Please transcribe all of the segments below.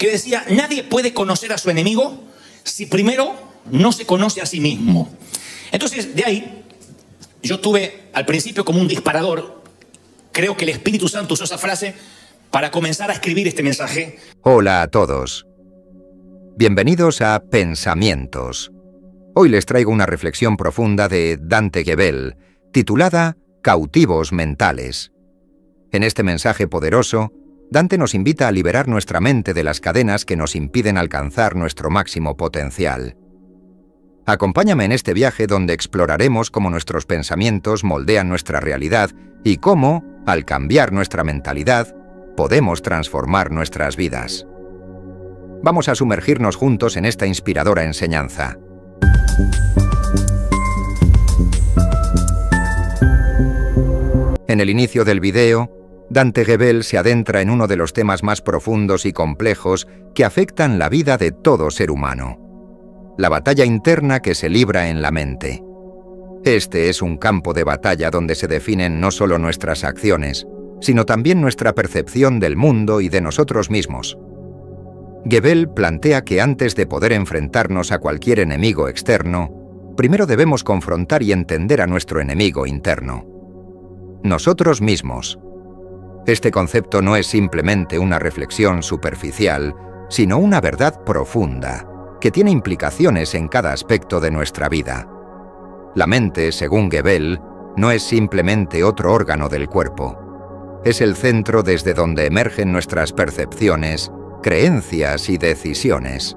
que decía, nadie puede conocer a su enemigo si primero no se conoce a sí mismo. Entonces, de ahí, yo tuve al principio como un disparador, creo que el Espíritu Santo usó esa frase para comenzar a escribir este mensaje. Hola a todos. Bienvenidos a Pensamientos. Hoy les traigo una reflexión profunda de Dante Gebel, titulada Cautivos mentales. En este mensaje poderoso, Dante nos invita a liberar nuestra mente de las cadenas que nos impiden alcanzar nuestro máximo potencial. Acompáñame en este viaje donde exploraremos cómo nuestros pensamientos moldean nuestra realidad y cómo, al cambiar nuestra mentalidad, podemos transformar nuestras vidas. Vamos a sumergirnos juntos en esta inspiradora enseñanza. En el inicio del video, Dante Gebel se adentra en uno de los temas más profundos y complejos que afectan la vida de todo ser humano. La batalla interna que se libra en la mente. Este es un campo de batalla donde se definen no solo nuestras acciones, sino también nuestra percepción del mundo y de nosotros mismos. Gebel plantea que antes de poder enfrentarnos a cualquier enemigo externo, primero debemos confrontar y entender a nuestro enemigo interno. Nosotros mismos. Este concepto no es simplemente una reflexión superficial, sino una verdad profunda, que tiene implicaciones en cada aspecto de nuestra vida. La mente, según Gebel, no es simplemente otro órgano del cuerpo. Es el centro desde donde emergen nuestras percepciones, creencias y decisiones.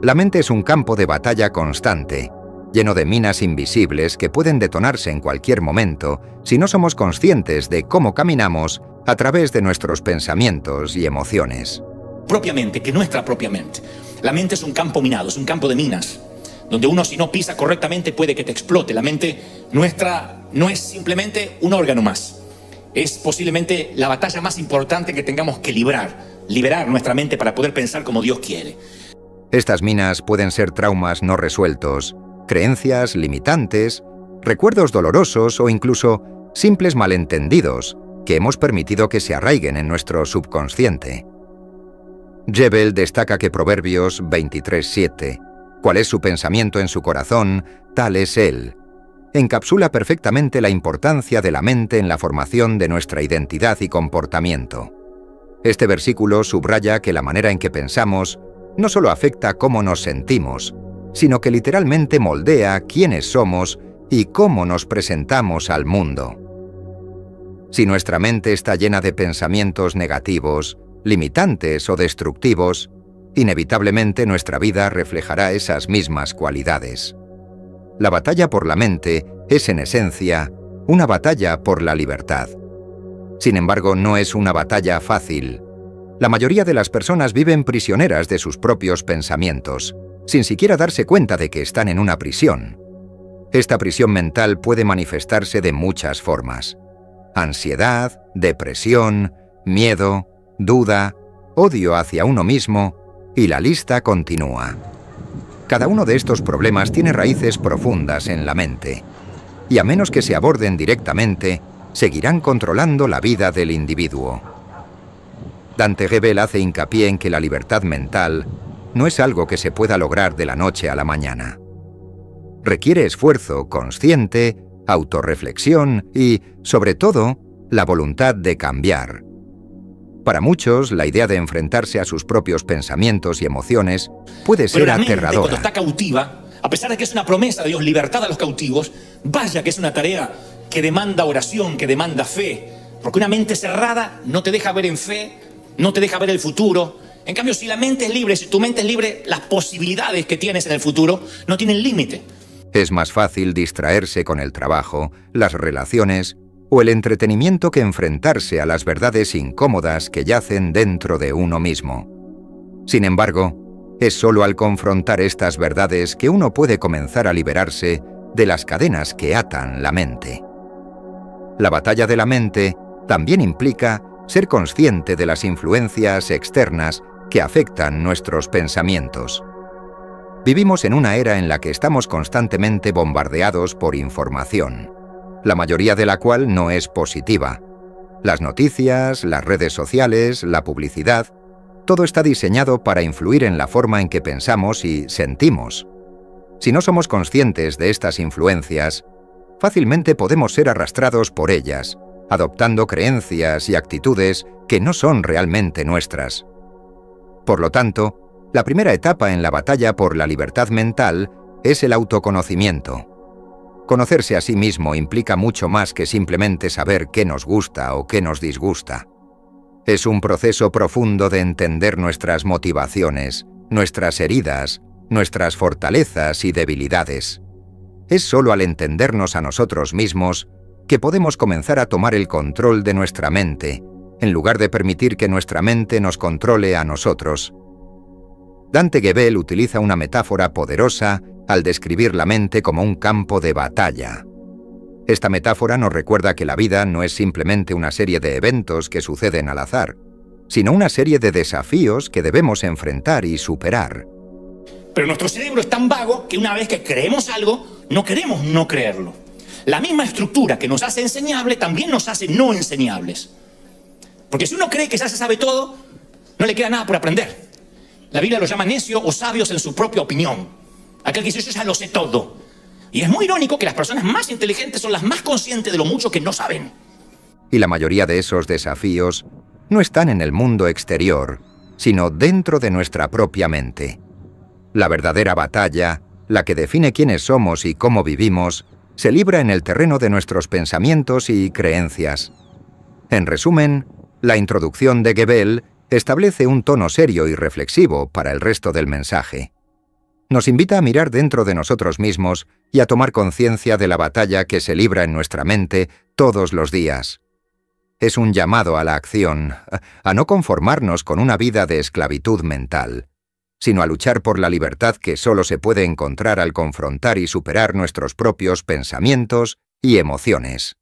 La mente es un campo de batalla constante, lleno de minas invisibles que pueden detonarse en cualquier momento si no somos conscientes de cómo caminamos a través de nuestros pensamientos y emociones. Propiamente, que nuestra propia mente. La mente es un campo minado, es un campo de minas, donde uno si no pisa correctamente puede que te explote. La mente nuestra no es simplemente un órgano más. Es posiblemente la batalla más importante que tengamos que librar, liberar nuestra mente para poder pensar como Dios quiere. Estas minas pueden ser traumas no resueltos, creencias limitantes, recuerdos dolorosos o incluso simples malentendidos que hemos permitido que se arraiguen en nuestro subconsciente. Jebel destaca que Proverbios 23.7, cuál es su pensamiento en su corazón, tal es él, encapsula perfectamente la importancia de la mente en la formación de nuestra identidad y comportamiento. Este versículo subraya que la manera en que pensamos no solo afecta cómo nos sentimos, sino que literalmente moldea quiénes somos y cómo nos presentamos al mundo. Si nuestra mente está llena de pensamientos negativos, limitantes o destructivos, inevitablemente nuestra vida reflejará esas mismas cualidades. La batalla por la mente es en esencia una batalla por la libertad. Sin embargo, no es una batalla fácil. La mayoría de las personas viven prisioneras de sus propios pensamientos, sin siquiera darse cuenta de que están en una prisión. Esta prisión mental puede manifestarse de muchas formas. Ansiedad, depresión, miedo, duda, odio hacia uno mismo, y la lista continúa. Cada uno de estos problemas tiene raíces profundas en la mente, y a menos que se aborden directamente, seguirán controlando la vida del individuo. Dante Gebel hace hincapié en que la libertad mental no es algo que se pueda lograr de la noche a la mañana. Requiere esfuerzo consciente, autorreflexión y, sobre todo, la voluntad de cambiar. Para muchos, la idea de enfrentarse a sus propios pensamientos y emociones puede ser Pero la mente, aterradora. Cuando está cautiva, a pesar de que es una promesa de Dios, libertad a los cautivos, vaya que es una tarea que demanda oración, que demanda fe. Porque una mente cerrada no te deja ver en fe, no te deja ver el futuro. En cambio, si la mente es libre, si tu mente es libre, las posibilidades que tienes en el futuro no tienen límite. Es más fácil distraerse con el trabajo, las relaciones o el entretenimiento que enfrentarse a las verdades incómodas que yacen dentro de uno mismo. Sin embargo, es solo al confrontar estas verdades que uno puede comenzar a liberarse de las cadenas que atan la mente. La batalla de la mente también implica ser consciente de las influencias externas que afectan nuestros pensamientos. Vivimos en una era en la que estamos constantemente bombardeados por información, la mayoría de la cual no es positiva. Las noticias, las redes sociales, la publicidad, Todo está diseñado para influir en la forma en que pensamos y sentimos. Si no somos conscientes de estas influencias, fácilmente podemos ser arrastrados por ellas, adoptando creencias y actitudes que no son realmente nuestras. Por lo tanto, la primera etapa en la batalla por la libertad mental es el autoconocimiento. Conocerse a sí mismo implica mucho más que simplemente saber qué nos gusta o qué nos disgusta. Es un proceso profundo de entender nuestras motivaciones, nuestras heridas, nuestras fortalezas y debilidades. Es sólo al entendernos a nosotros mismos que podemos comenzar a tomar el control de nuestra mente, en lugar de permitir que nuestra mente nos controle a nosotros. Dante Gebel utiliza una metáfora poderosa al describir la mente como un campo de batalla. Esta metáfora nos recuerda que la vida no es simplemente una serie de eventos que suceden al azar, sino una serie de desafíos que debemos enfrentar y superar. Pero nuestro cerebro es tan vago que una vez que creemos algo, no queremos no creerlo. La misma estructura que nos hace enseñable también nos hace no enseñables. Porque si uno cree que ya se sabe todo, no le queda nada por aprender. La Biblia lo llama necio o sabios en su propia opinión. Aquel que dice yo ya lo sé todo. Y es muy irónico que las personas más inteligentes son las más conscientes de lo mucho que no saben. Y la mayoría de esos desafíos no están en el mundo exterior, sino dentro de nuestra propia mente. La verdadera batalla, la que define quiénes somos y cómo vivimos, se libra en el terreno de nuestros pensamientos y creencias. En resumen, la introducción de Gebel establece un tono serio y reflexivo para el resto del mensaje. Nos invita a mirar dentro de nosotros mismos y a tomar conciencia de la batalla que se libra en nuestra mente todos los días. Es un llamado a la acción, a no conformarnos con una vida de esclavitud mental sino a luchar por la libertad que solo se puede encontrar al confrontar y superar nuestros propios pensamientos y emociones.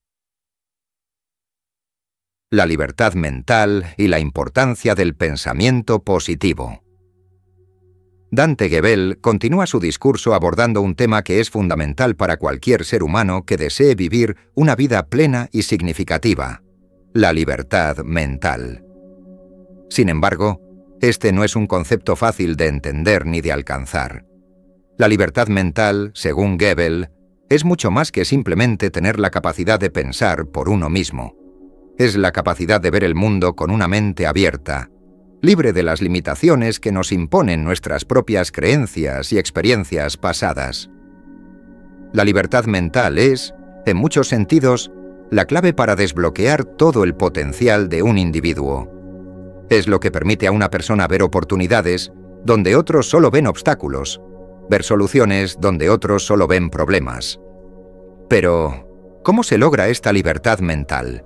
La libertad mental y la importancia del pensamiento positivo. Dante Gebel continúa su discurso abordando un tema que es fundamental para cualquier ser humano que desee vivir una vida plena y significativa, la libertad mental. Sin embargo, este no es un concepto fácil de entender ni de alcanzar. La libertad mental, según Goebbels, es mucho más que simplemente tener la capacidad de pensar por uno mismo. Es la capacidad de ver el mundo con una mente abierta, libre de las limitaciones que nos imponen nuestras propias creencias y experiencias pasadas. La libertad mental es, en muchos sentidos, la clave para desbloquear todo el potencial de un individuo. Es lo que permite a una persona ver oportunidades donde otros solo ven obstáculos, ver soluciones donde otros solo ven problemas. Pero, ¿cómo se logra esta libertad mental?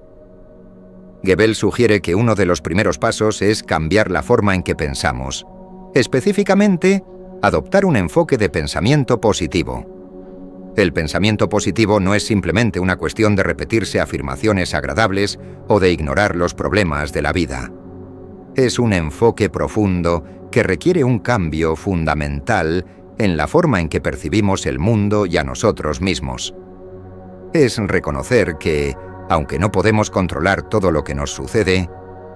Gebel sugiere que uno de los primeros pasos es cambiar la forma en que pensamos, específicamente, adoptar un enfoque de pensamiento positivo. El pensamiento positivo no es simplemente una cuestión de repetirse afirmaciones agradables o de ignorar los problemas de la vida es un enfoque profundo que requiere un cambio fundamental en la forma en que percibimos el mundo y a nosotros mismos. Es reconocer que, aunque no podemos controlar todo lo que nos sucede,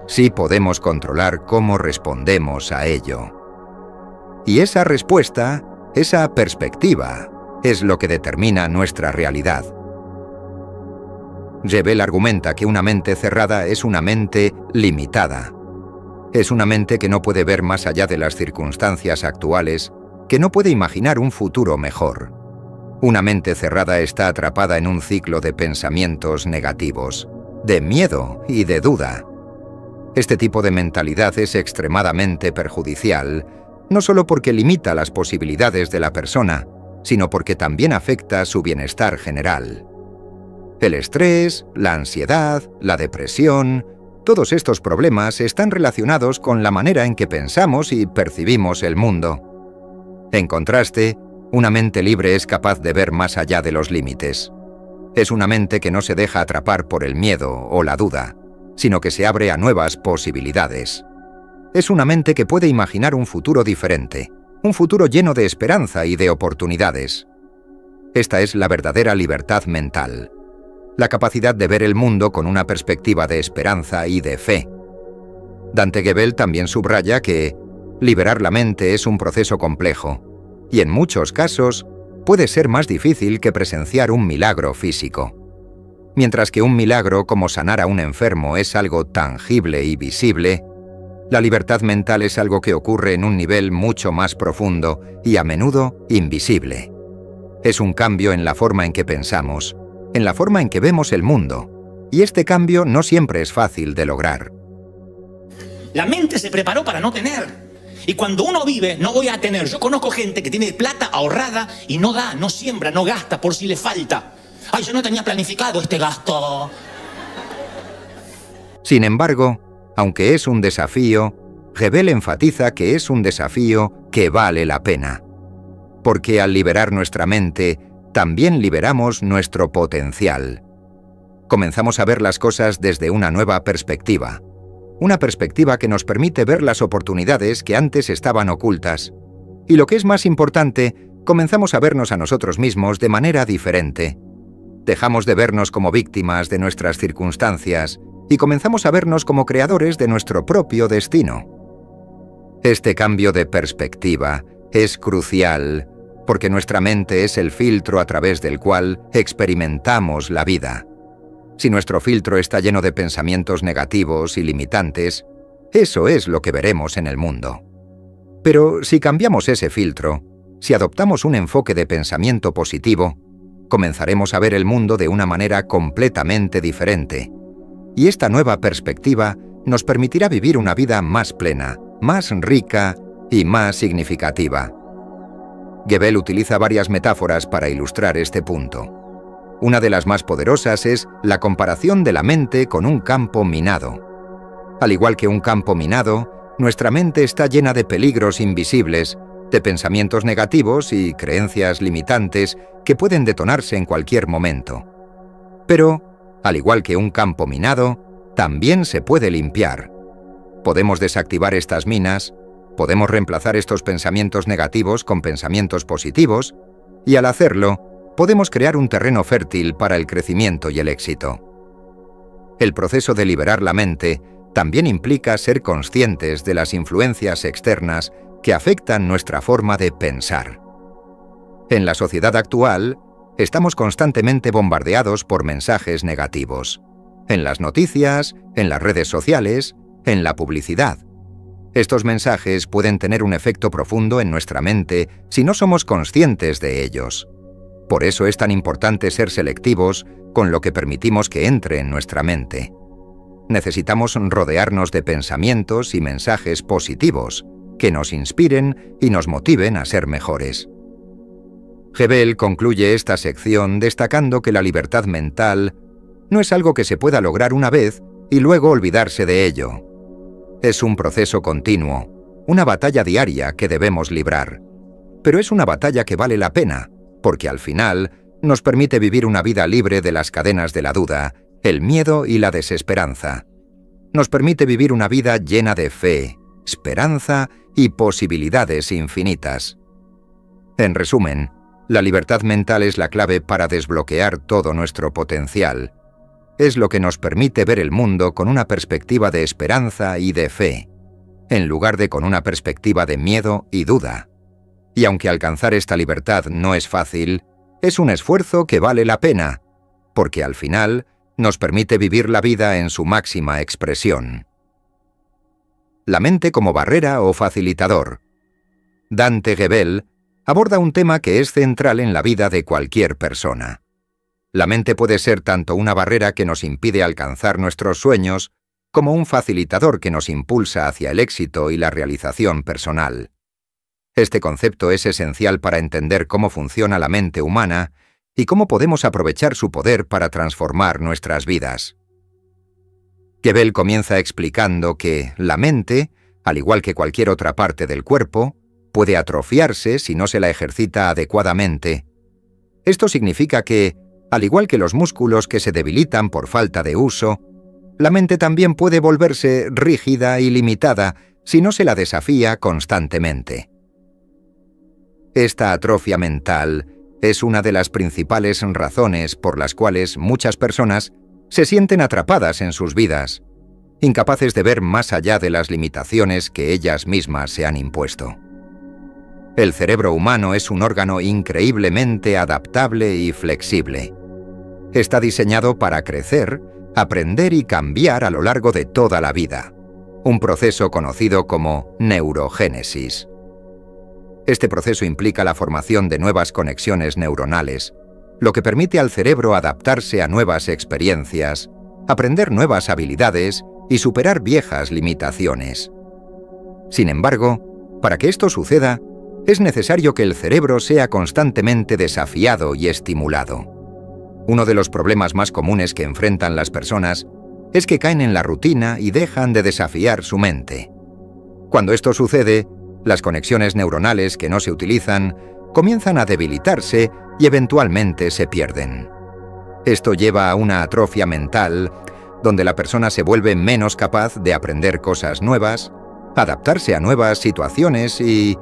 sí podemos controlar cómo respondemos a ello. Y esa respuesta, esa perspectiva, es lo que determina nuestra realidad. Jebel argumenta que una mente cerrada es una mente limitada. Es una mente que no puede ver más allá de las circunstancias actuales, que no puede imaginar un futuro mejor. Una mente cerrada está atrapada en un ciclo de pensamientos negativos, de miedo y de duda. Este tipo de mentalidad es extremadamente perjudicial, no solo porque limita las posibilidades de la persona, sino porque también afecta su bienestar general. El estrés, la ansiedad, la depresión, todos estos problemas están relacionados con la manera en que pensamos y percibimos el mundo. En contraste, una mente libre es capaz de ver más allá de los límites. Es una mente que no se deja atrapar por el miedo o la duda, sino que se abre a nuevas posibilidades. Es una mente que puede imaginar un futuro diferente, un futuro lleno de esperanza y de oportunidades. Esta es la verdadera libertad mental la capacidad de ver el mundo con una perspectiva de esperanza y de fe. Dante Gebel también subraya que liberar la mente es un proceso complejo y en muchos casos puede ser más difícil que presenciar un milagro físico. Mientras que un milagro como sanar a un enfermo es algo tangible y visible, la libertad mental es algo que ocurre en un nivel mucho más profundo y a menudo invisible. Es un cambio en la forma en que pensamos, en la forma en que vemos el mundo, y este cambio no siempre es fácil de lograr. La mente se preparó para no tener. Y cuando uno vive, no voy a tener. Yo conozco gente que tiene plata ahorrada y no da, no siembra, no gasta por si le falta. Ay, yo no tenía planificado este gasto. Sin embargo, aunque es un desafío, Gebel enfatiza que es un desafío que vale la pena. Porque al liberar nuestra mente, también liberamos nuestro potencial. Comenzamos a ver las cosas desde una nueva perspectiva una perspectiva que nos permite ver las oportunidades que antes estaban ocultas. Y lo que es más importante, comenzamos a vernos a nosotros mismos de manera diferente. Dejamos de vernos como víctimas de nuestras circunstancias y comenzamos a vernos como creadores de nuestro propio destino. Este cambio de perspectiva es crucial porque nuestra mente es el filtro a través del cual experimentamos la vida. Si nuestro filtro está lleno de pensamientos negativos y limitantes, eso es lo que veremos en el mundo. Pero si cambiamos ese filtro, si adoptamos un enfoque de pensamiento positivo, comenzaremos a ver el mundo de una manera completamente diferente. Y esta nueva perspectiva nos permitirá vivir una vida más plena, más rica y más significativa. Gebel utiliza varias metáforas para ilustrar este punto. Una de las más poderosas es la comparación de la mente con un campo minado. Al igual que un campo minado, nuestra mente está llena de peligros invisibles, de pensamientos negativos y creencias limitantes que pueden detonarse en cualquier momento. Pero, al igual que un campo minado, también se puede limpiar. Podemos desactivar estas minas, podemos reemplazar estos pensamientos negativos con pensamientos positivos, y al hacerlo, podemos crear un terreno fértil para el crecimiento y el éxito. El proceso de liberar la mente también implica ser conscientes de las influencias externas que afectan nuestra forma de pensar. En la sociedad actual, estamos constantemente bombardeados por mensajes negativos. En las noticias, en las redes sociales, en la publicidad. Estos mensajes pueden tener un efecto profundo en nuestra mente si no somos conscientes de ellos. Por eso es tan importante ser selectivos con lo que permitimos que entre en nuestra mente. Necesitamos rodearnos de pensamientos y mensajes positivos que nos inspiren y nos motiven a ser mejores. Gebel concluye esta sección destacando que la libertad mental no es algo que se pueda lograr una vez y luego olvidarse de ello. Es un proceso continuo, una batalla diaria que debemos librar. Pero es una batalla que vale la pena, porque al final nos permite vivir una vida libre de las cadenas de la duda, el miedo y la desesperanza. Nos permite vivir una vida llena de fe, esperanza y posibilidades infinitas. En resumen, la libertad mental es la clave para desbloquear todo nuestro potencial. Es lo que nos permite ver el mundo con una perspectiva de esperanza y de fe, en lugar de con una perspectiva de miedo y duda. Y aunque alcanzar esta libertad no es fácil, es un esfuerzo que vale la pena, porque al final nos permite vivir la vida en su máxima expresión. La mente como barrera o facilitador. Dante Gebel aborda un tema que es central en la vida de cualquier persona. La mente puede ser tanto una barrera que nos impide alcanzar nuestros sueños, como un facilitador que nos impulsa hacia el éxito y la realización personal. Este concepto es esencial para entender cómo funciona la mente humana y cómo podemos aprovechar su poder para transformar nuestras vidas. Gebel comienza explicando que la mente, al igual que cualquier otra parte del cuerpo, puede atrofiarse si no se la ejercita adecuadamente. Esto significa que, al igual que los músculos que se debilitan por falta de uso, la mente también puede volverse rígida y limitada si no se la desafía constantemente. Esta atrofia mental es una de las principales razones por las cuales muchas personas se sienten atrapadas en sus vidas. incapaces de ver más allá de las limitaciones que ellas mismas se han impuesto. El cerebro humano es un órgano increíblemente adaptable y flexible. Está diseñado para crecer, aprender y cambiar a lo largo de toda la vida, un proceso conocido como neurogénesis. Este proceso implica la formación de nuevas conexiones neuronales, lo que permite al cerebro adaptarse a nuevas experiencias, aprender nuevas habilidades y superar viejas limitaciones. Sin embargo, para que esto suceda, es necesario que el cerebro sea constantemente desafiado y estimulado. Uno de los problemas más comunes que enfrentan las personas es que caen en la rutina y dejan de desafiar su mente. Cuando esto sucede, las conexiones neuronales que no se utilizan comienzan a debilitarse y eventualmente se pierden. Esto lleva a una atrofia mental donde la persona se vuelve menos capaz de aprender cosas nuevas, adaptarse a nuevas situaciones y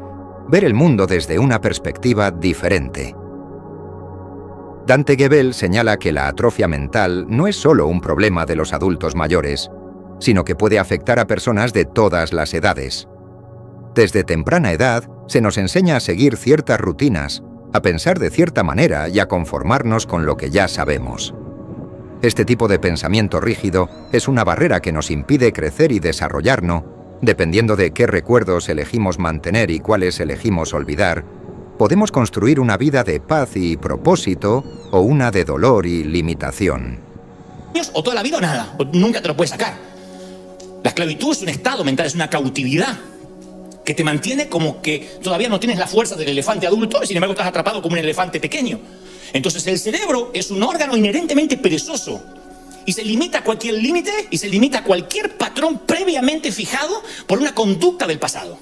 ver el mundo desde una perspectiva diferente. Dante Gebel señala que la atrofia mental no es solo un problema de los adultos mayores, sino que puede afectar a personas de todas las edades. Desde temprana edad se nos enseña a seguir ciertas rutinas, a pensar de cierta manera y a conformarnos con lo que ya sabemos. Este tipo de pensamiento rígido es una barrera que nos impide crecer y desarrollarnos, dependiendo de qué recuerdos elegimos mantener y cuáles elegimos olvidar, podemos construir una vida de paz y propósito o una de dolor y limitación. O toda la vida o nada, nunca te lo puedes sacar. La esclavitud es un estado mental, es una cautividad que te mantiene como que todavía no tienes la fuerza del elefante adulto y sin embargo estás atrapado como un elefante pequeño. Entonces el cerebro es un órgano inherentemente perezoso y se limita a cualquier límite y se limita a cualquier patrón previamente fijado por una conducta del pasado.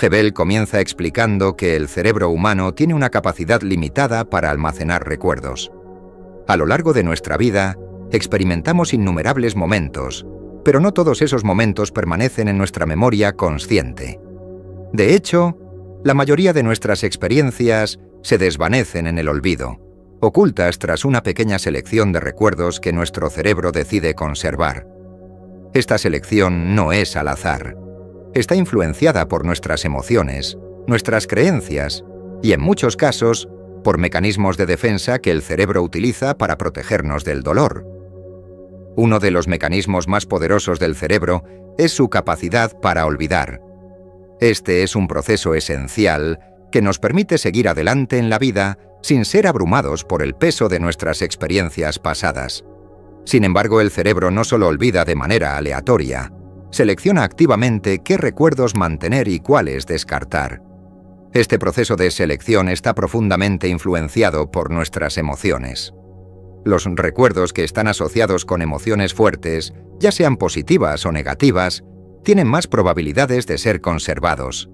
Hebel comienza explicando que el cerebro humano tiene una capacidad limitada para almacenar recuerdos. A lo largo de nuestra vida, experimentamos innumerables momentos, pero no todos esos momentos permanecen en nuestra memoria consciente. De hecho, la mayoría de nuestras experiencias se desvanecen en el olvido, ocultas tras una pequeña selección de recuerdos que nuestro cerebro decide conservar. Esta selección no es al azar. Está influenciada por nuestras emociones, nuestras creencias y, en muchos casos, por mecanismos de defensa que el cerebro utiliza para protegernos del dolor. Uno de los mecanismos más poderosos del cerebro es su capacidad para olvidar. Este es un proceso esencial que nos permite seguir adelante en la vida sin ser abrumados por el peso de nuestras experiencias pasadas. Sin embargo, el cerebro no solo olvida de manera aleatoria, selecciona activamente qué recuerdos mantener y cuáles descartar. Este proceso de selección está profundamente influenciado por nuestras emociones. Los recuerdos que están asociados con emociones fuertes, ya sean positivas o negativas, tienen más probabilidades de ser conservados.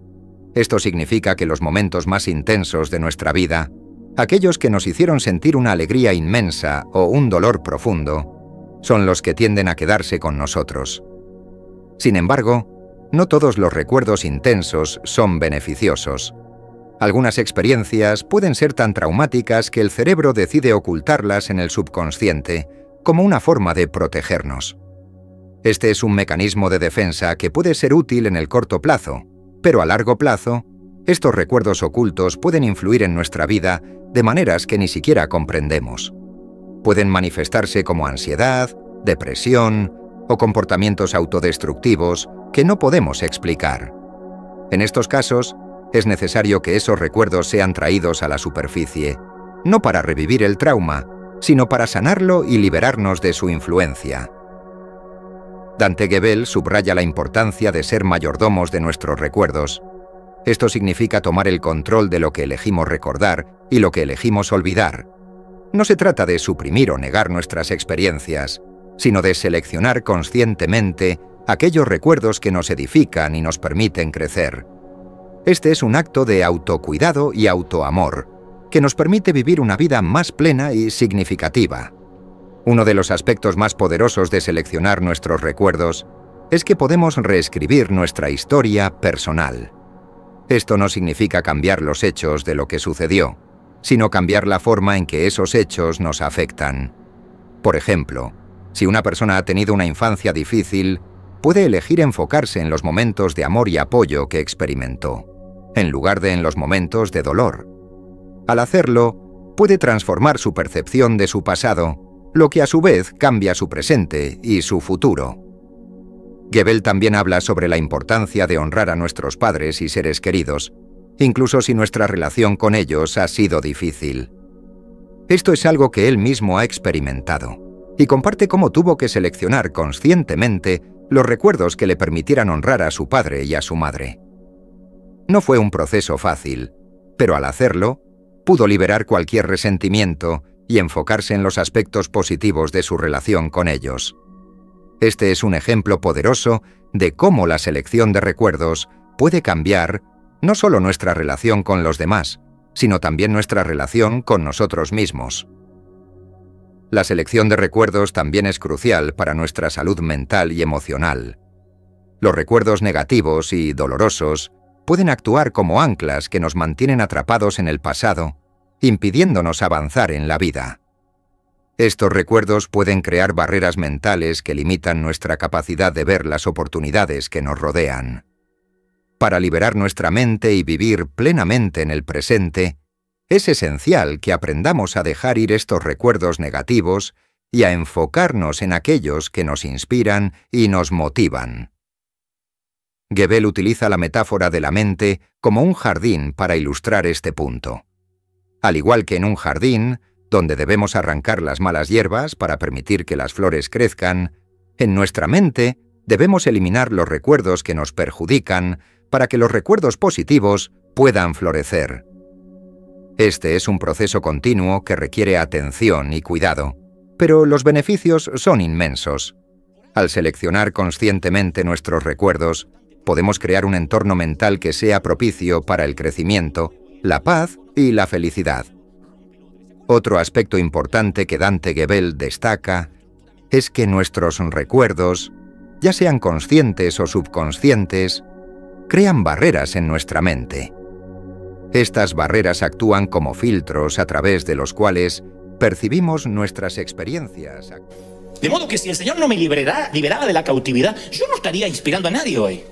Esto significa que los momentos más intensos de nuestra vida, aquellos que nos hicieron sentir una alegría inmensa o un dolor profundo, son los que tienden a quedarse con nosotros. Sin embargo, no todos los recuerdos intensos son beneficiosos. Algunas experiencias pueden ser tan traumáticas que el cerebro decide ocultarlas en el subconsciente como una forma de protegernos. Este es un mecanismo de defensa que puede ser útil en el corto plazo, pero a largo plazo, estos recuerdos ocultos pueden influir en nuestra vida de maneras que ni siquiera comprendemos. Pueden manifestarse como ansiedad, depresión o comportamientos autodestructivos que no podemos explicar. En estos casos, es necesario que esos recuerdos sean traídos a la superficie, no para revivir el trauma, sino para sanarlo y liberarnos de su influencia. Dante Gebel subraya la importancia de ser mayordomos de nuestros recuerdos. Esto significa tomar el control de lo que elegimos recordar y lo que elegimos olvidar. No se trata de suprimir o negar nuestras experiencias, sino de seleccionar conscientemente aquellos recuerdos que nos edifican y nos permiten crecer. Este es un acto de autocuidado y autoamor, que nos permite vivir una vida más plena y significativa. Uno de los aspectos más poderosos de seleccionar nuestros recuerdos es que podemos reescribir nuestra historia personal. Esto no significa cambiar los hechos de lo que sucedió, sino cambiar la forma en que esos hechos nos afectan. Por ejemplo, si una persona ha tenido una infancia difícil, puede elegir enfocarse en los momentos de amor y apoyo que experimentó, en lugar de en los momentos de dolor. Al hacerlo, puede transformar su percepción de su pasado, lo que a su vez cambia su presente y su futuro. Gebel también habla sobre la importancia de honrar a nuestros padres y seres queridos, incluso si nuestra relación con ellos ha sido difícil. Esto es algo que él mismo ha experimentado, y comparte cómo tuvo que seleccionar conscientemente los recuerdos que le permitieran honrar a su padre y a su madre. No fue un proceso fácil, pero al hacerlo, pudo liberar cualquier resentimiento y enfocarse en los aspectos positivos de su relación con ellos. Este es un ejemplo poderoso de cómo la selección de recuerdos puede cambiar no solo nuestra relación con los demás, sino también nuestra relación con nosotros mismos. La selección de recuerdos también es crucial para nuestra salud mental y emocional. Los recuerdos negativos y dolorosos pueden actuar como anclas que nos mantienen atrapados en el pasado, impidiéndonos avanzar en la vida. Estos recuerdos pueden crear barreras mentales que limitan nuestra capacidad de ver las oportunidades que nos rodean. Para liberar nuestra mente y vivir plenamente en el presente, es esencial que aprendamos a dejar ir estos recuerdos negativos y a enfocarnos en aquellos que nos inspiran y nos motivan. Gebel utiliza la metáfora de la mente como un jardín para ilustrar este punto. Al igual que en un jardín, donde debemos arrancar las malas hierbas para permitir que las flores crezcan, en nuestra mente debemos eliminar los recuerdos que nos perjudican para que los recuerdos positivos puedan florecer. Este es un proceso continuo que requiere atención y cuidado, pero los beneficios son inmensos. Al seleccionar conscientemente nuestros recuerdos, podemos crear un entorno mental que sea propicio para el crecimiento, la paz y la felicidad. Otro aspecto importante que Dante Gebel destaca es que nuestros recuerdos, ya sean conscientes o subconscientes, crean barreras en nuestra mente. Estas barreras actúan como filtros a través de los cuales percibimos nuestras experiencias. De modo que si el Señor no me liberara, de la cautividad, yo no estaría inspirando a nadie hoy.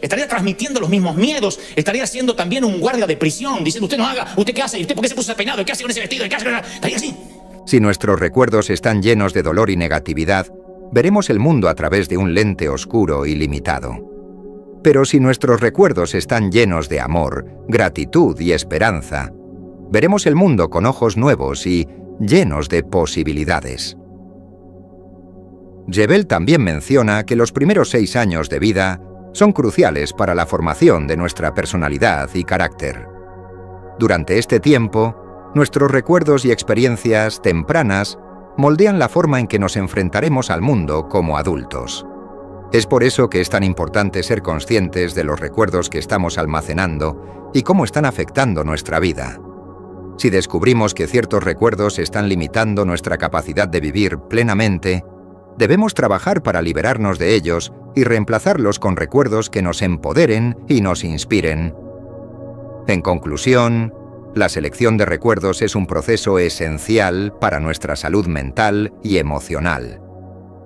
Estaría transmitiendo los mismos miedos, estaría siendo también un guardia de prisión, diciendo, usted no haga, usted qué hace, usted por qué se puso ese peinado, qué hace con ese vestido, qué hace Estaría así. Si nuestros recuerdos están llenos de dolor y negatividad, veremos el mundo a través de un lente oscuro y limitado. Pero si nuestros recuerdos están llenos de amor, gratitud y esperanza, veremos el mundo con ojos nuevos y llenos de posibilidades. Jebel también menciona que los primeros seis años de vida son cruciales para la formación de nuestra personalidad y carácter. Durante este tiempo, nuestros recuerdos y experiencias tempranas moldean la forma en que nos enfrentaremos al mundo como adultos. Es por eso que es tan importante ser conscientes de los recuerdos que estamos almacenando y cómo están afectando nuestra vida. Si descubrimos que ciertos recuerdos están limitando nuestra capacidad de vivir plenamente, debemos trabajar para liberarnos de ellos y reemplazarlos con recuerdos que nos empoderen y nos inspiren. En conclusión, la selección de recuerdos es un proceso esencial para nuestra salud mental y emocional.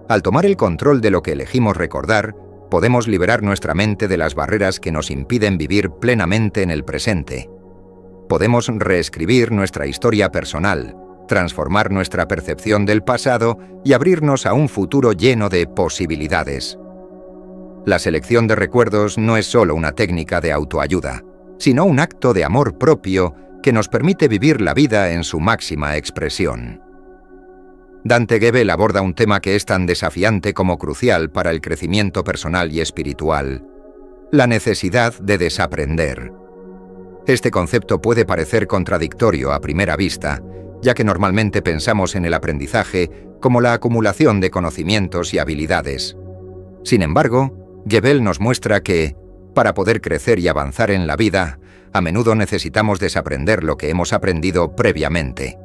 Al tomar el control de lo que elegimos recordar, podemos liberar nuestra mente de las barreras que nos impiden vivir plenamente en el presente. Podemos reescribir nuestra historia personal, transformar nuestra percepción del pasado y abrirnos a un futuro lleno de posibilidades. La selección de recuerdos no es solo una técnica de autoayuda, sino un acto de amor propio que nos permite vivir la vida en su máxima expresión. Dante Gebel aborda un tema que es tan desafiante como crucial para el crecimiento personal y espiritual, la necesidad de desaprender. Este concepto puede parecer contradictorio a primera vista, ya que normalmente pensamos en el aprendizaje como la acumulación de conocimientos y habilidades. Sin embargo, Gebel nos muestra que, para poder crecer y avanzar en la vida, a menudo necesitamos desaprender lo que hemos aprendido previamente.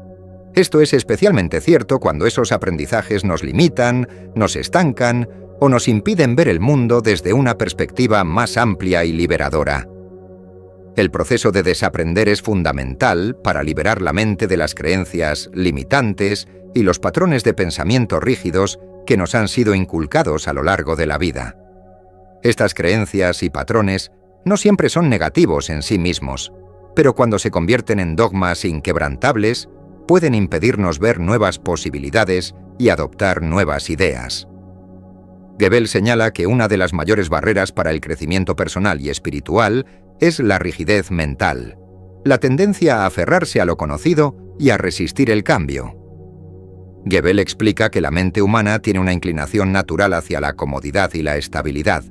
Esto es especialmente cierto cuando esos aprendizajes nos limitan, nos estancan o nos impiden ver el mundo desde una perspectiva más amplia y liberadora. El proceso de desaprender es fundamental para liberar la mente de las creencias limitantes y los patrones de pensamiento rígidos que nos han sido inculcados a lo largo de la vida. Estas creencias y patrones no siempre son negativos en sí mismos, pero cuando se convierten en dogmas inquebrantables, pueden impedirnos ver nuevas posibilidades y adoptar nuevas ideas. Gebel señala que una de las mayores barreras para el crecimiento personal y espiritual es la rigidez mental, la tendencia a aferrarse a lo conocido y a resistir el cambio. Gebel explica que la mente humana tiene una inclinación natural hacia la comodidad y la estabilidad.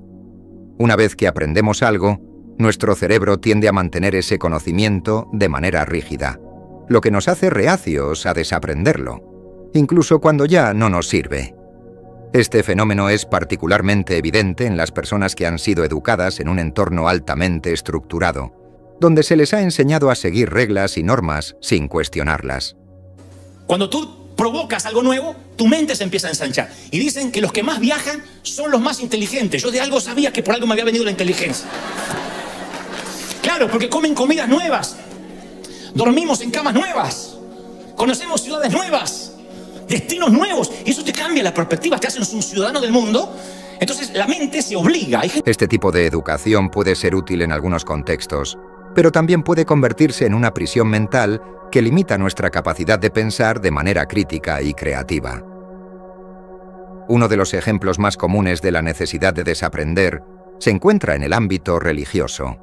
Una vez que aprendemos algo, nuestro cerebro tiende a mantener ese conocimiento de manera rígida lo que nos hace reacios a desaprenderlo, incluso cuando ya no nos sirve. Este fenómeno es particularmente evidente en las personas que han sido educadas en un entorno altamente estructurado, donde se les ha enseñado a seguir reglas y normas sin cuestionarlas. Cuando tú provocas algo nuevo, tu mente se empieza a ensanchar. Y dicen que los que más viajan son los más inteligentes. Yo de algo sabía que por algo me había venido la inteligencia. Claro, porque comen comidas nuevas, dormimos en camas nuevas, conocemos ciudades nuevas, destinos nuevos. Y eso te cambia la perspectiva, te haces un ciudadano del mundo. Entonces la mente se obliga. Este tipo de educación puede ser útil en algunos contextos, pero también puede convertirse en una prisión mental que limita nuestra capacidad de pensar de manera crítica y creativa. Uno de los ejemplos más comunes de la necesidad de desaprender se encuentra en el ámbito religioso.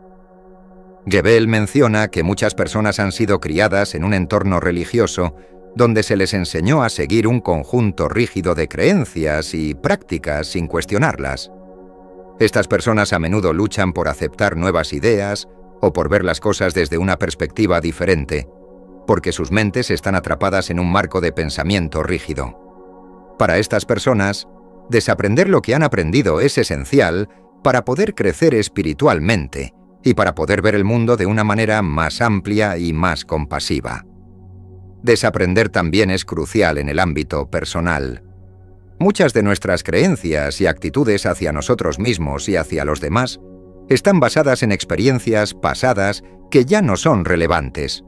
Gebel menciona que muchas personas han sido criadas en un entorno religioso donde se les enseñó a seguir un conjunto rígido de creencias y prácticas sin cuestionarlas. Estas personas a menudo luchan por aceptar nuevas ideas o por ver las cosas desde una perspectiva diferente, porque sus mentes están atrapadas en un marco de pensamiento rígido. Para estas personas, desaprender lo que han aprendido es esencial para poder crecer espiritualmente y para poder ver el mundo de una manera más amplia y más compasiva. Desaprender también es crucial en el ámbito personal. Muchas de nuestras creencias y actitudes hacia nosotros mismos y hacia los demás están basadas en experiencias pasadas que ya no son relevantes.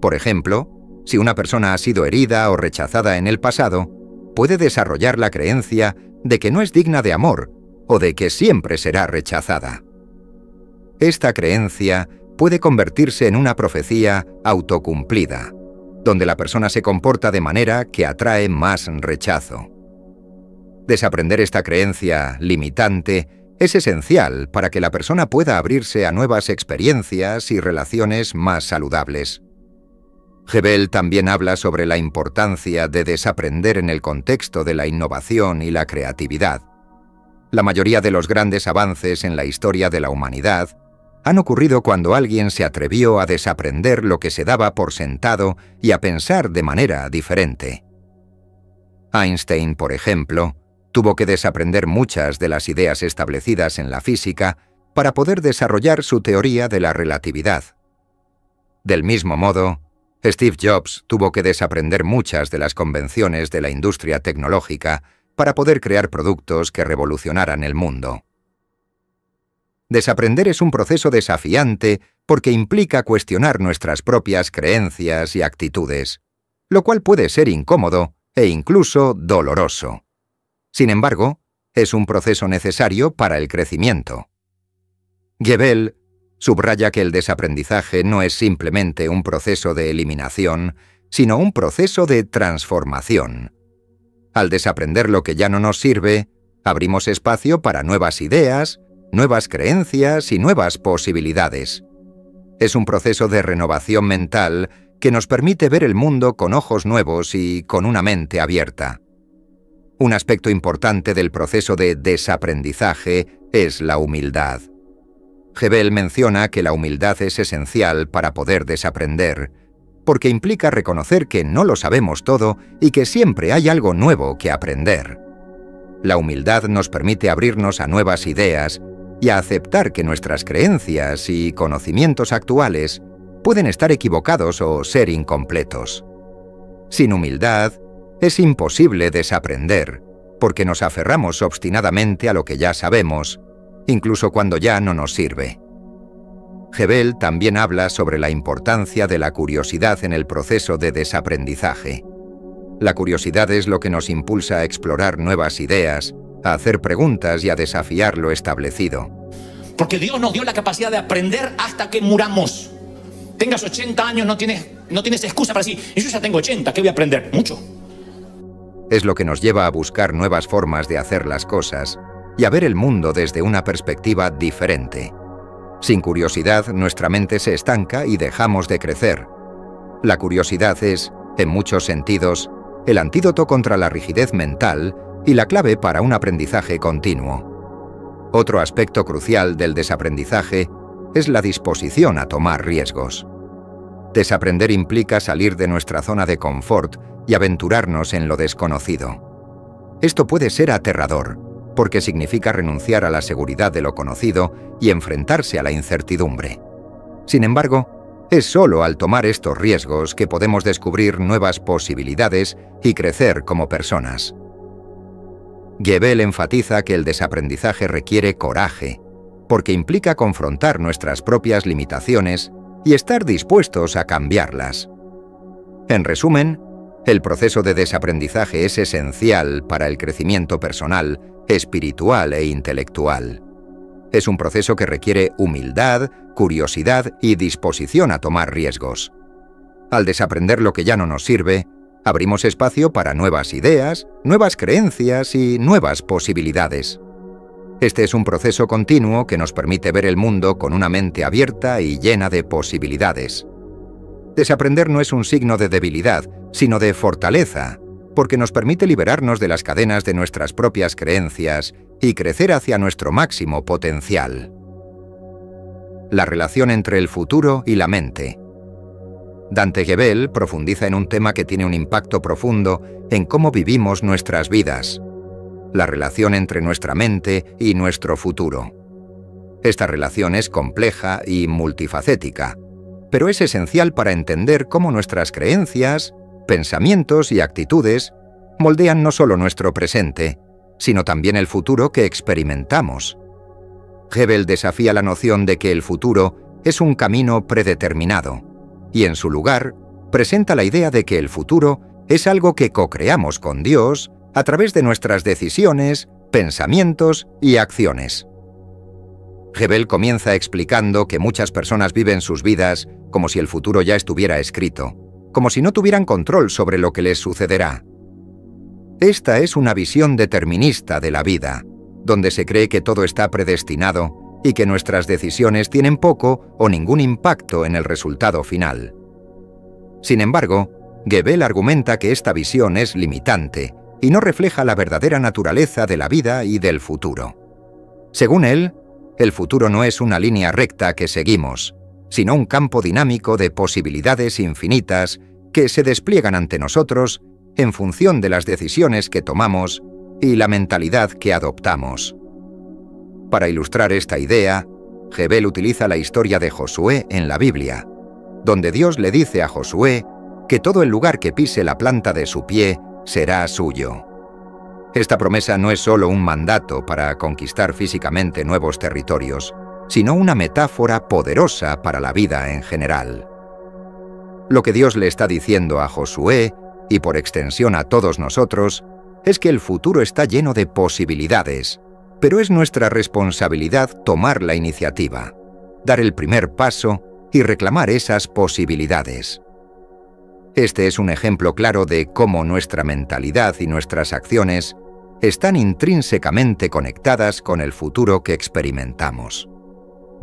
Por ejemplo, si una persona ha sido herida o rechazada en el pasado, puede desarrollar la creencia de que no es digna de amor o de que siempre será rechazada. Esta creencia puede convertirse en una profecía autocumplida, donde la persona se comporta de manera que atrae más rechazo. Desaprender esta creencia limitante es esencial para que la persona pueda abrirse a nuevas experiencias y relaciones más saludables. Hebel también habla sobre la importancia de desaprender en el contexto de la innovación y la creatividad. La mayoría de los grandes avances en la historia de la humanidad han ocurrido cuando alguien se atrevió a desaprender lo que se daba por sentado y a pensar de manera diferente. Einstein, por ejemplo, tuvo que desaprender muchas de las ideas establecidas en la física para poder desarrollar su teoría de la relatividad. Del mismo modo, Steve Jobs tuvo que desaprender muchas de las convenciones de la industria tecnológica para poder crear productos que revolucionaran el mundo. Desaprender es un proceso desafiante porque implica cuestionar nuestras propias creencias y actitudes, lo cual puede ser incómodo e incluso doloroso. Sin embargo, es un proceso necesario para el crecimiento. Gebel subraya que el desaprendizaje no es simplemente un proceso de eliminación, sino un proceso de transformación. Al desaprender lo que ya no nos sirve, abrimos espacio para nuevas ideas, nuevas creencias y nuevas posibilidades. Es un proceso de renovación mental que nos permite ver el mundo con ojos nuevos y con una mente abierta. Un aspecto importante del proceso de desaprendizaje es la humildad. Gebel menciona que la humildad es esencial para poder desaprender, porque implica reconocer que no lo sabemos todo y que siempre hay algo nuevo que aprender. La humildad nos permite abrirnos a nuevas ideas y a aceptar que nuestras creencias y conocimientos actuales pueden estar equivocados o ser incompletos. Sin humildad, es imposible desaprender, porque nos aferramos obstinadamente a lo que ya sabemos, incluso cuando ya no nos sirve. Hebel también habla sobre la importancia de la curiosidad en el proceso de desaprendizaje. La curiosidad es lo que nos impulsa a explorar nuevas ideas, a hacer preguntas y a desafiar lo establecido. Porque Dios nos dio la capacidad de aprender hasta que muramos. Tengas 80 años, no tienes, no tienes excusa para decir, yo ya tengo 80, ¿qué voy a aprender? Mucho. Es lo que nos lleva a buscar nuevas formas de hacer las cosas y a ver el mundo desde una perspectiva diferente. Sin curiosidad, nuestra mente se estanca y dejamos de crecer. La curiosidad es, en muchos sentidos, el antídoto contra la rigidez mental y la clave para un aprendizaje continuo. Otro aspecto crucial del desaprendizaje es la disposición a tomar riesgos. Desaprender implica salir de nuestra zona de confort y aventurarnos en lo desconocido. Esto puede ser aterrador, porque significa renunciar a la seguridad de lo conocido y enfrentarse a la incertidumbre. Sin embargo, es solo al tomar estos riesgos que podemos descubrir nuevas posibilidades y crecer como personas. Gebel enfatiza que el desaprendizaje requiere coraje, porque implica confrontar nuestras propias limitaciones y estar dispuestos a cambiarlas. En resumen, el proceso de desaprendizaje es esencial para el crecimiento personal, espiritual e intelectual. Es un proceso que requiere humildad, curiosidad y disposición a tomar riesgos. Al desaprender lo que ya no nos sirve, abrimos espacio para nuevas ideas, nuevas creencias y nuevas posibilidades. Este es un proceso continuo que nos permite ver el mundo con una mente abierta y llena de posibilidades. Desaprender no es un signo de debilidad, sino de fortaleza, porque nos permite liberarnos de las cadenas de nuestras propias creencias y crecer hacia nuestro máximo potencial. La relación entre el futuro y la mente. Dante Gebel profundiza en un tema que tiene un impacto profundo en cómo vivimos nuestras vidas, la relación entre nuestra mente y nuestro futuro. Esta relación es compleja y multifacética, pero es esencial para entender cómo nuestras creencias, pensamientos y actitudes moldean no solo nuestro presente, sino también el futuro que experimentamos. Hebel desafía la noción de que el futuro es un camino predeterminado, y en su lugar presenta la idea de que el futuro es algo que co-creamos con Dios a través de nuestras decisiones, pensamientos y acciones. Hebel comienza explicando que muchas personas viven sus vidas como si el futuro ya estuviera escrito, como si no tuvieran control sobre lo que les sucederá. Esta es una visión determinista de la vida, donde se cree que todo está predestinado y que nuestras decisiones tienen poco o ningún impacto en el resultado final. Sin embargo, Gebel argumenta que esta visión es limitante y no refleja la verdadera naturaleza de la vida y del futuro. Según él, el futuro no es una línea recta que seguimos, sino un campo dinámico de posibilidades infinitas que se despliegan ante nosotros en función de las decisiones que tomamos y la mentalidad que adoptamos. Para ilustrar esta idea, Gebel utiliza la historia de Josué en la Biblia, donde Dios le dice a Josué que todo el lugar que pise la planta de su pie será suyo. Esta promesa no es solo un mandato para conquistar físicamente nuevos territorios, sino una metáfora poderosa para la vida en general. Lo que Dios le está diciendo a Josué, y por extensión a todos nosotros, es que el futuro está lleno de posibilidades, pero es nuestra responsabilidad tomar la iniciativa, dar el primer paso y reclamar esas posibilidades. Este es un ejemplo claro de cómo nuestra mentalidad y nuestras acciones están intrínsecamente conectadas con el futuro que experimentamos.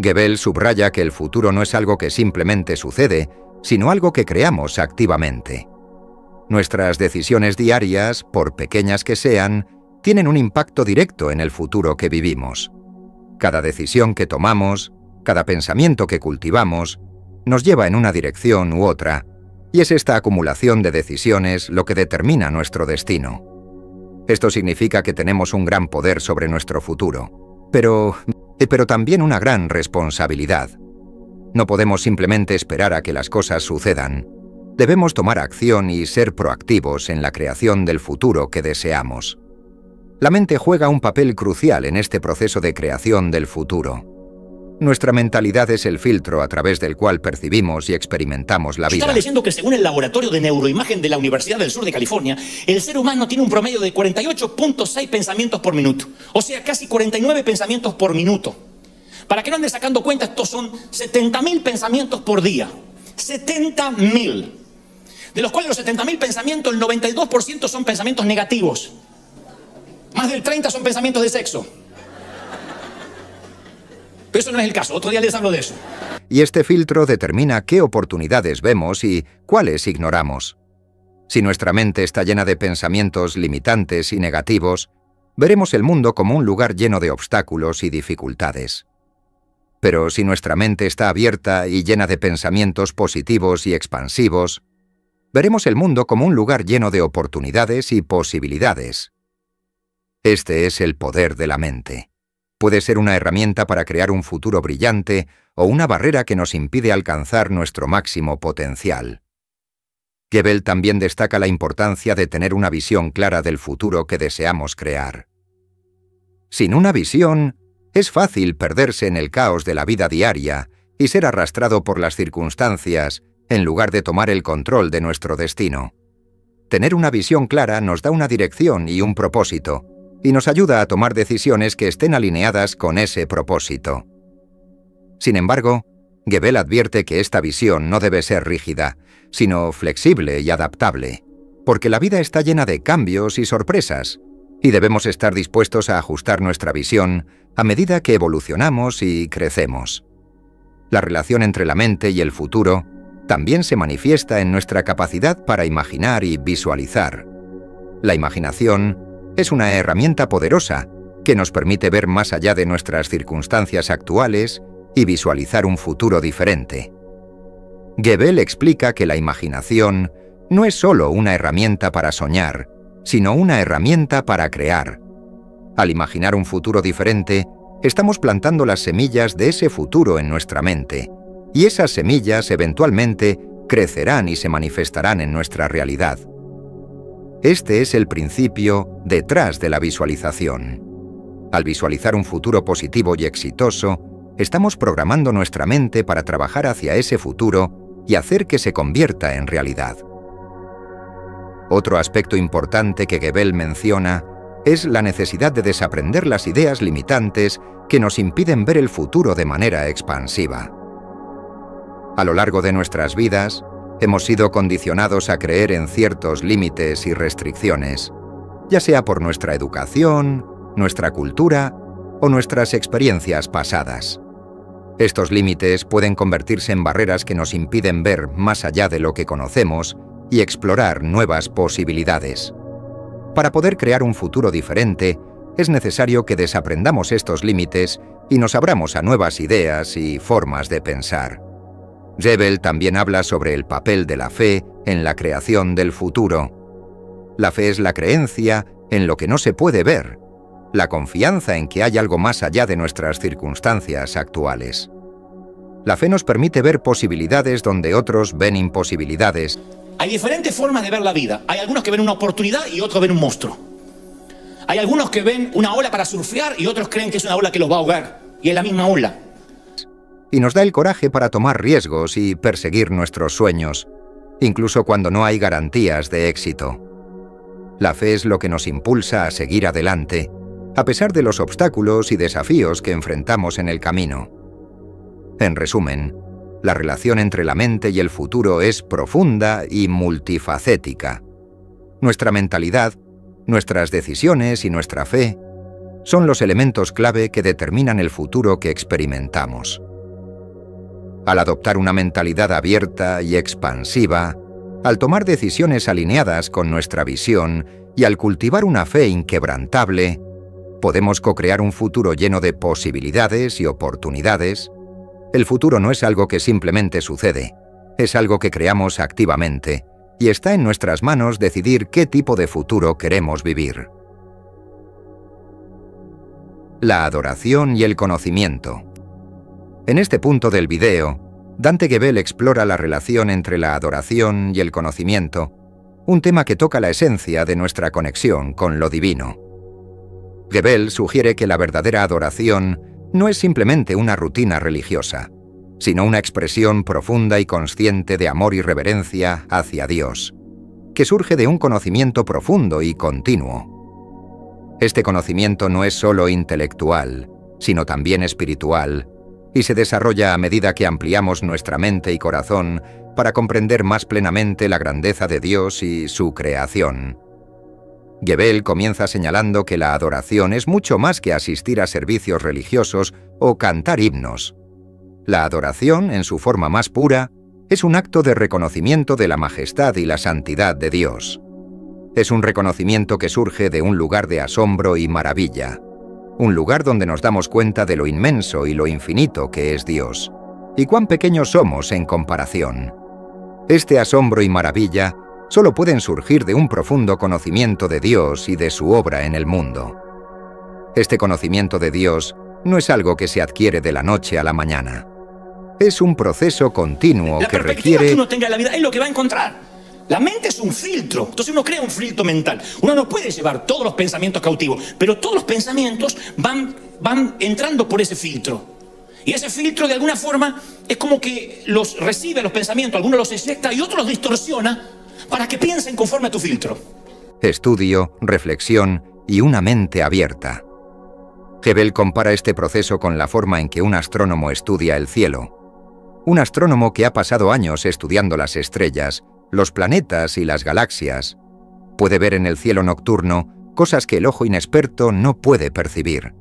Gebel subraya que el futuro no es algo que simplemente sucede, sino algo que creamos activamente. Nuestras decisiones diarias, por pequeñas que sean, tienen un impacto directo en el futuro que vivimos. Cada decisión que tomamos, cada pensamiento que cultivamos, nos lleva en una dirección u otra, y es esta acumulación de decisiones lo que determina nuestro destino. Esto significa que tenemos un gran poder sobre nuestro futuro, pero, pero también una gran responsabilidad. No podemos simplemente esperar a que las cosas sucedan. Debemos tomar acción y ser proactivos en la creación del futuro que deseamos. La mente juega un papel crucial en este proceso de creación del futuro. Nuestra mentalidad es el filtro a través del cual percibimos y experimentamos la vida. Estaba leyendo que según el Laboratorio de Neuroimagen de la Universidad del Sur de California, el ser humano tiene un promedio de 48.6 pensamientos por minuto. O sea, casi 49 pensamientos por minuto. Para que no anden sacando cuenta, estos son 70.000 pensamientos por día. 70.000. De los cuales los 70.000 pensamientos, el 92% son pensamientos negativos. Más del 30 son pensamientos de sexo. Pero eso no es el caso, otro día les hablo de eso. Y este filtro determina qué oportunidades vemos y cuáles ignoramos. Si nuestra mente está llena de pensamientos limitantes y negativos, veremos el mundo como un lugar lleno de obstáculos y dificultades. Pero si nuestra mente está abierta y llena de pensamientos positivos y expansivos, veremos el mundo como un lugar lleno de oportunidades y posibilidades. Este es el poder de la mente. Puede ser una herramienta para crear un futuro brillante o una barrera que nos impide alcanzar nuestro máximo potencial. Gebel también destaca la importancia de tener una visión clara del futuro que deseamos crear. Sin una visión, es fácil perderse en el caos de la vida diaria y ser arrastrado por las circunstancias en lugar de tomar el control de nuestro destino. Tener una visión clara nos da una dirección y un propósito, y nos ayuda a tomar decisiones que estén alineadas con ese propósito. Sin embargo, Gebel advierte que esta visión no debe ser rígida, sino flexible y adaptable, porque la vida está llena de cambios y sorpresas, y debemos estar dispuestos a ajustar nuestra visión a medida que evolucionamos y crecemos. La relación entre la mente y el futuro también se manifiesta en nuestra capacidad para imaginar y visualizar. La imaginación es una herramienta poderosa que nos permite ver más allá de nuestras circunstancias actuales y visualizar un futuro diferente. Gebel explica que la imaginación no es solo una herramienta para soñar, sino una herramienta para crear. Al imaginar un futuro diferente, estamos plantando las semillas de ese futuro en nuestra mente, y esas semillas eventualmente crecerán y se manifestarán en nuestra realidad. Este es el principio detrás de la visualización. Al visualizar un futuro positivo y exitoso, estamos programando nuestra mente para trabajar hacia ese futuro y hacer que se convierta en realidad. Otro aspecto importante que Gebel menciona es la necesidad de desaprender las ideas limitantes que nos impiden ver el futuro de manera expansiva. A lo largo de nuestras vidas, hemos sido condicionados a creer en ciertos límites y restricciones, ya sea por nuestra educación, nuestra cultura o nuestras experiencias pasadas. Estos límites pueden convertirse en barreras que nos impiden ver más allá de lo que conocemos y explorar nuevas posibilidades. Para poder crear un futuro diferente, es necesario que desaprendamos estos límites y nos abramos a nuevas ideas y formas de pensar. Jebel también habla sobre el papel de la fe en la creación del futuro. La fe es la creencia en lo que no se puede ver, la confianza en que hay algo más allá de nuestras circunstancias actuales. La fe nos permite ver posibilidades donde otros ven imposibilidades. Hay diferentes formas de ver la vida. Hay algunos que ven una oportunidad y otros ven un monstruo. Hay algunos que ven una ola para surfear y otros creen que es una ola que los va a ahogar. Y es la misma ola y nos da el coraje para tomar riesgos y perseguir nuestros sueños, incluso cuando no hay garantías de éxito. La fe es lo que nos impulsa a seguir adelante, a pesar de los obstáculos y desafíos que enfrentamos en el camino. En resumen, la relación entre la mente y el futuro es profunda y multifacética. Nuestra mentalidad, nuestras decisiones y nuestra fe son los elementos clave que determinan el futuro que experimentamos. Al adoptar una mentalidad abierta y expansiva, al tomar decisiones alineadas con nuestra visión y al cultivar una fe inquebrantable, podemos co-crear un futuro lleno de posibilidades y oportunidades. El futuro no es algo que simplemente sucede, es algo que creamos activamente, y está en nuestras manos decidir qué tipo de futuro queremos vivir. La adoración y el conocimiento. En este punto del video, Dante Gebel explora la relación entre la adoración y el conocimiento, un tema que toca la esencia de nuestra conexión con lo divino. Gebel sugiere que la verdadera adoración no es simplemente una rutina religiosa, sino una expresión profunda y consciente de amor y reverencia hacia Dios, que surge de un conocimiento profundo y continuo. Este conocimiento no es solo intelectual, sino también espiritual, y se desarrolla a medida que ampliamos nuestra mente y corazón para comprender más plenamente la grandeza de Dios y su creación. Gebel comienza señalando que la adoración es mucho más que asistir a servicios religiosos o cantar himnos. La adoración, en su forma más pura, es un acto de reconocimiento de la majestad y la santidad de Dios. Es un reconocimiento que surge de un lugar de asombro y maravilla, un lugar donde nos damos cuenta de lo inmenso y lo infinito que es Dios, y cuán pequeños somos en comparación. Este asombro y maravilla solo pueden surgir de un profundo conocimiento de Dios y de su obra en el mundo. Este conocimiento de Dios no es algo que se adquiere de la noche a la mañana. Es un proceso continuo que requiere... que uno tenga en la vida es lo que va a encontrar. La mente es un filtro, entonces uno crea un filtro mental. Uno no puede llevar todos los pensamientos cautivos, pero todos los pensamientos van, van entrando por ese filtro. Y ese filtro de alguna forma es como que los recibe los pensamientos, algunos los ejecta y otros los distorsiona para que piensen conforme a tu filtro. Estudio, reflexión y una mente abierta. Hebel compara este proceso con la forma en que un astrónomo estudia el cielo. Un astrónomo que ha pasado años estudiando las estrellas, los planetas y las galaxias, puede ver en el cielo nocturno cosas que el ojo inexperto no puede percibir.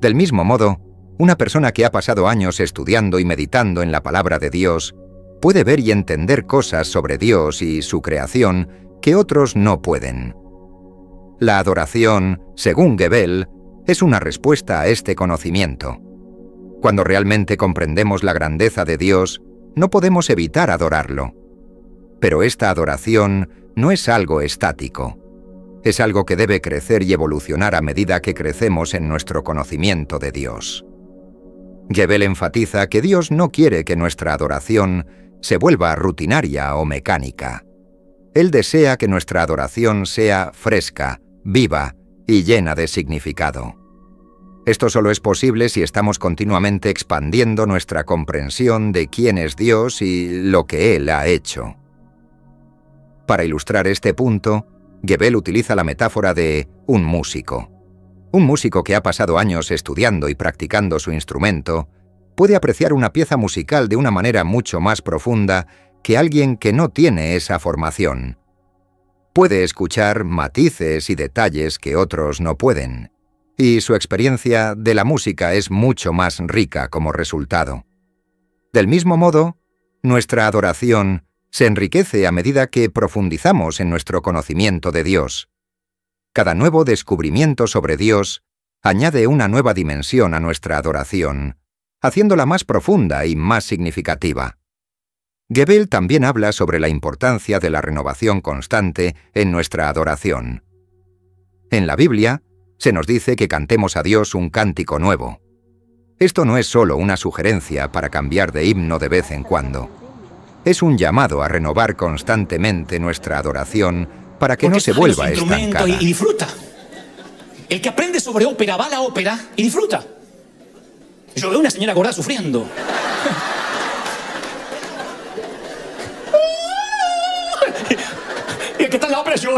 Del mismo modo, una persona que ha pasado años estudiando y meditando en la palabra de Dios puede ver y entender cosas sobre Dios y su creación que otros no pueden. La adoración, según Gebel, es una respuesta a este conocimiento. Cuando realmente comprendemos la grandeza de Dios, no podemos evitar adorarlo. Pero esta adoración no es algo estático. Es algo que debe crecer y evolucionar a medida que crecemos en nuestro conocimiento de Dios. Gebel enfatiza que Dios no quiere que nuestra adoración se vuelva rutinaria o mecánica. Él desea que nuestra adoración sea fresca, viva y llena de significado. Esto solo es posible si estamos continuamente expandiendo nuestra comprensión de quién es Dios y lo que Él ha hecho. Para ilustrar este punto, Gebel utiliza la metáfora de un músico. Un músico que ha pasado años estudiando y practicando su instrumento puede apreciar una pieza musical de una manera mucho más profunda que alguien que no tiene esa formación. Puede escuchar matices y detalles que otros no pueden, y su experiencia de la música es mucho más rica como resultado. Del mismo modo, nuestra adoración se enriquece a medida que profundizamos en nuestro conocimiento de Dios. Cada nuevo descubrimiento sobre Dios añade una nueva dimensión a nuestra adoración, haciéndola más profunda y más significativa. Gebel también habla sobre la importancia de la renovación constante en nuestra adoración. En la Biblia, se nos dice que cantemos a Dios un cántico nuevo. Esto no es solo una sugerencia para cambiar de himno de vez en cuando. Es un llamado a renovar constantemente nuestra adoración para que no se vuelva estancada. Y, y disfruta. El que aprende sobre ópera va a la ópera y disfruta. Yo veo una señora gorda sufriendo. y el que está en la ópera yo.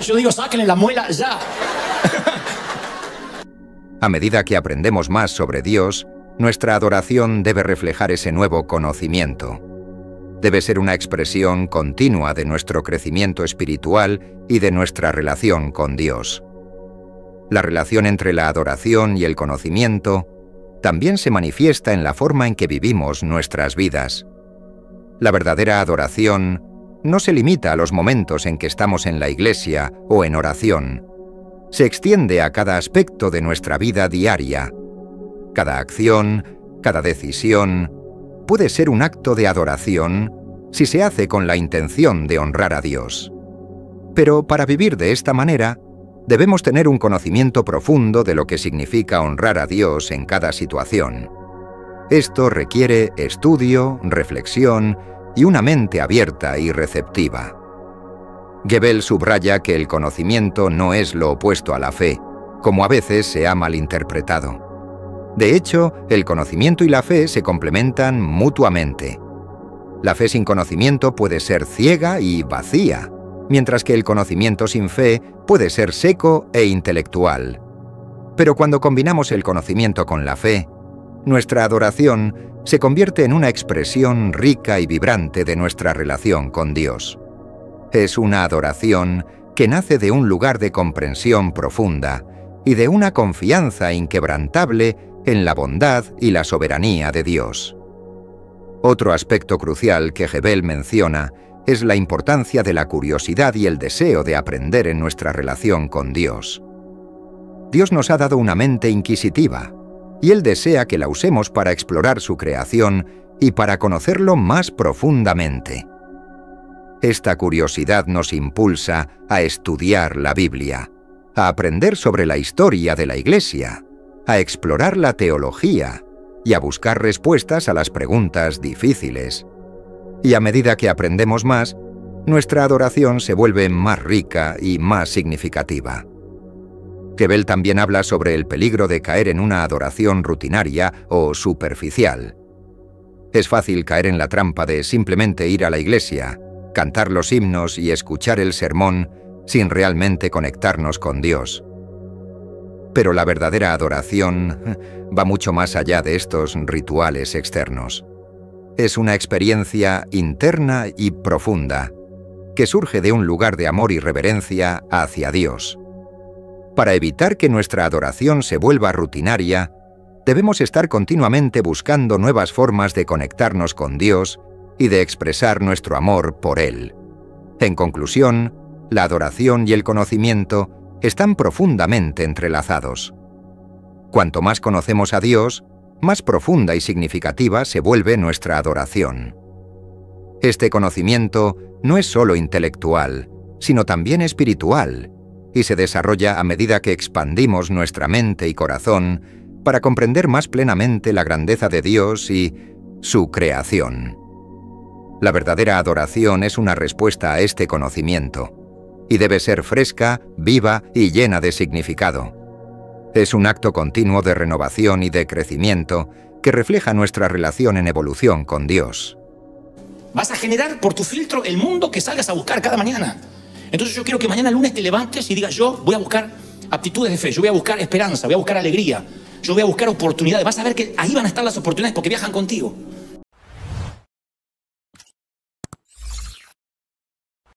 Yo digo, sáquenle la muela ya. A medida que aprendemos más sobre Dios, nuestra adoración debe reflejar ese nuevo conocimiento. Debe ser una expresión continua de nuestro crecimiento espiritual y de nuestra relación con Dios. La relación entre la adoración y el conocimiento también se manifiesta en la forma en que vivimos nuestras vidas. La verdadera adoración no se limita a los momentos en que estamos en la iglesia o en oración. Se extiende a cada aspecto de nuestra vida diaria. Cada acción, cada decisión, puede ser un acto de adoración si se hace con la intención de honrar a Dios. Pero para vivir de esta manera, debemos tener un conocimiento profundo de lo que significa honrar a Dios en cada situación. Esto requiere estudio, reflexión y una mente abierta y receptiva. Gebel subraya que el conocimiento no es lo opuesto a la fe, como a veces se ha malinterpretado. De hecho, el conocimiento y la fe se complementan mutuamente. La fe sin conocimiento puede ser ciega y vacía, mientras que el conocimiento sin fe puede ser seco e intelectual. Pero cuando combinamos el conocimiento con la fe, nuestra adoración se convierte en una expresión rica y vibrante de nuestra relación con Dios. Es una adoración que nace de un lugar de comprensión profunda y de una confianza inquebrantable en la bondad y la soberanía de Dios. Otro aspecto crucial que Gebel menciona es la importancia de la curiosidad y el deseo de aprender en nuestra relación con Dios. Dios nos ha dado una mente inquisitiva, y Él desea que la usemos para explorar su creación y para conocerlo más profundamente. Esta curiosidad nos impulsa a estudiar la Biblia, a aprender sobre la historia de la Iglesia, a explorar la teología y a buscar respuestas a las preguntas difíciles. Y a medida que aprendemos más, nuestra adoración se vuelve más rica y más significativa. Quebel también habla sobre el peligro de caer en una adoración rutinaria o superficial. Es fácil caer en la trampa de simplemente ir a la iglesia, cantar los himnos y escuchar el sermón sin realmente conectarnos con Dios. Pero la verdadera adoración va mucho más allá de estos rituales externos. Es una experiencia interna y profunda, que surge de un lugar de amor y reverencia hacia Dios. Para evitar que nuestra adoración se vuelva rutinaria, debemos estar continuamente buscando nuevas formas de conectarnos con Dios y de expresar nuestro amor por Él. En conclusión, la adoración y el conocimiento están profundamente entrelazados. Cuanto más conocemos a Dios, más profunda y significativa se vuelve nuestra adoración. Este conocimiento no es solo intelectual, sino también espiritual y se desarrolla a medida que expandimos nuestra mente y corazón para comprender más plenamente la grandeza de Dios y su creación. La verdadera adoración es una respuesta a este conocimiento, y debe ser fresca, viva y llena de significado. Es un acto continuo de renovación y de crecimiento que refleja nuestra relación en evolución con Dios. Vas a generar por tu filtro el mundo que salgas a buscar cada mañana. Entonces yo quiero que mañana lunes te levantes y digas, yo voy a buscar aptitudes de fe, yo voy a buscar esperanza, voy a buscar alegría, yo voy a buscar oportunidades. Vas a ver que ahí van a estar las oportunidades porque viajan contigo.